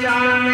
Yeah.